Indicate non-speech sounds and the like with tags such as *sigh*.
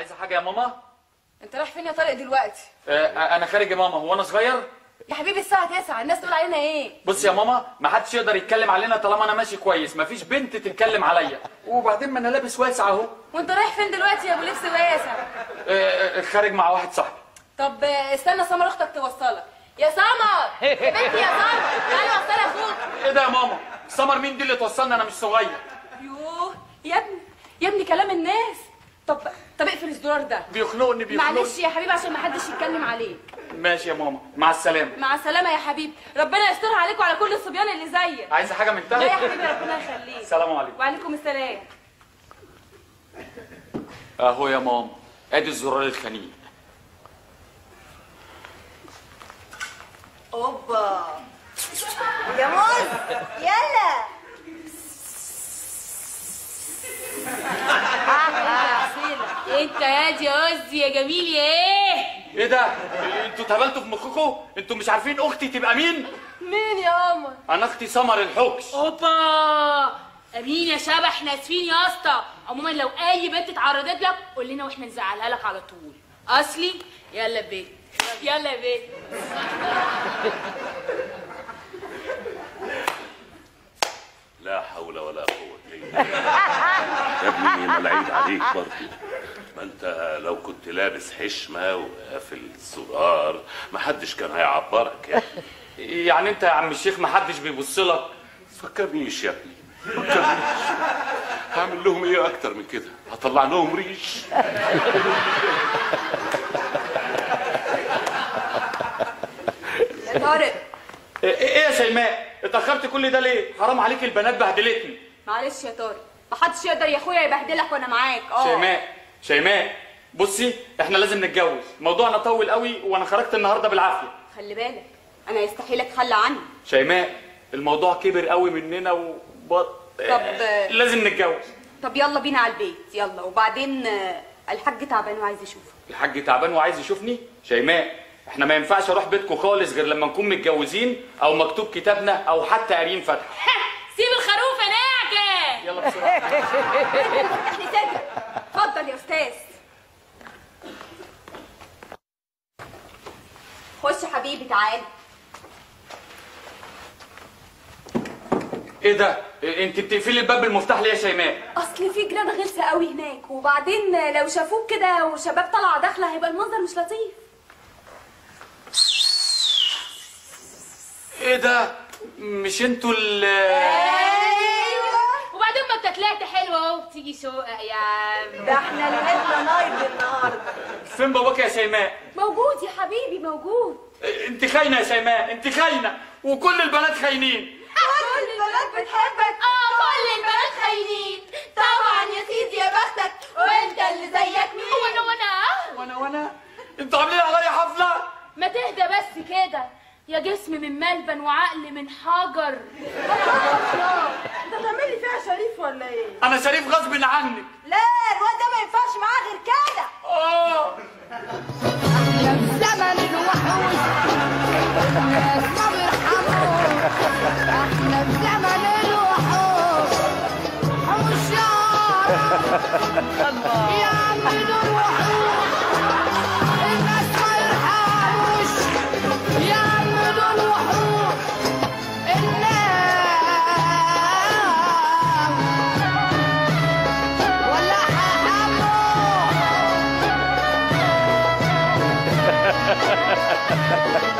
عايزة حاجة يا ماما؟ انت رايح فين يا طارق دلوقتي؟ آه أنا خارج يا ماما هو أنا صغير؟ يا حبيبي الساعة 9 الناس تقول علينا إيه؟ بص يا ماما ما حدش يقدر يتكلم علينا طالما أنا ماشي كويس ما فيش بنت تتكلم عليا. وبعدين ما أنا لابس واسع أهو. وأنت رايح فين دلوقتي يا أبو لبس واسع آه، آه، خارج مع واحد صاحبي. طب آه، استنى سمر أختك توصلك. يا سمر! يا بنتي يا سمر! تعالي وصلي أخوك. إيه ده يا ماما؟ سمر مين دي اللي توصلنا أنا مش صغير. يوه يا ابني يا ابني كلام الناس. طب طب اقفل الزرار ده. بيخنقني بيخنقني. معلش يا حبيبي عشان ما حدش يتكلم عليك. ماشي يا ماما. مع السلامة. مع السلامة يا حبيبي. ربنا يسترها عليك وعلى كل الصبيان اللي زيك. عايزة حاجة من لا يا تحت حبيبي ربنا يخليك. السلام عليكم. وعليكم السلام. أهو يا ماما. أدي الزرار الخنيق. أوبا. يا موز يلا. انت يا دي قصدي يا جميل يا إيه؟ إيه ده؟ أنتوا اتهبلتوا في مخكم أنتوا مش عارفين أختي تبقى مين؟ مين يا قمر؟ أنا أختي سمر الحكش اوبا! امين يا شبح إحنا اسفين يا اسطى. عموما لو اي بنت اتعرضت لك قول لنا وإحنا نزعلها لك على طول. اصلي؟ يلا بيت. يلا بيت. لا حول ولا قوة إلا بالله. يا ابني ما العيب عليك برضه. ما انت لو كنت لابس حشمة وقافل الزرار ما حدش كان هيعبرك يعني *laughs* يعني انت يا عم الشيخ ما حدش بيبص لك؟ فكرنيش يا ابني فكرنيش. هعمل لهم إيه أكتر من كده؟ هطلع لهم ريش. يا طارق. إيه إيه يا شيماء اتأخرت كل ده ليه؟ حرام عليك البنات بهدلتني. معلش يا طارق. محدش يقدر يا أخويا يبهدلك وأنا معاك. آه. شيماء شيماء بصي إحنا لازم نتجوز. موضوعنا طول قوي وأنا خرجت النهارده بالعافية. خلي بالك أنا يستحيل اتخلى عني. شيماء الموضوع كبر قوي مننا وبط طب لازم نتجوز. طب يلا بينا على البيت يلا. وبعدين آه، الحاج تعبان وعايز يشوفك الحاج تعبان وعايز يشوفني؟ شيماء إحنا ما ينفعش أروح بيتكم خالص غير لما نكون متجوزين أو مكتوب كتابنا أو حتى قاريين فاتحه *laughs* سيب الخروف يا ناجح يلا بسرعة. *laughs* يا أستاذ خش حبيبي تعالى إيه ده؟ انت بتقفلي الباب بالمفتاح ليه يا شيماء؟ أصل في جيران غلسة قوي هناك وبعدين لو شافوك كده وشباب طالعة داخلة هيبقى المنظر مش لطيف. إيه ده؟ مش أنتوا ال أيوه وبعدين ما انت طلعت بتيجي شقق يا ده إحنا ليلتنا نايت النهارده. فين باباك يا شيماء؟ موجود يا حبيبي موجود. انت خاينة يا شيماء انت خاينة. وكل البنات خاينين. كل البنات بتحبك. آه كل البنات خاينين. طبعا يا سيدي يا بختك. وانت اللي زيك مين؟ وأنا وأنا. وأنا وأنا. أنتوا عاملين عليا حفلة؟ ما تهدى بس كده. يا جسم من ملبن وعقل من حجر. انت فيها شريف ولا إيه؟ أنا شريف غصب عنك. لا الواد ده ما ينفعش معاه غير كده. آه. زمن الوحوش. أحنا في زمن الوحوش. حوش يا عم دول وحوش ha ha ha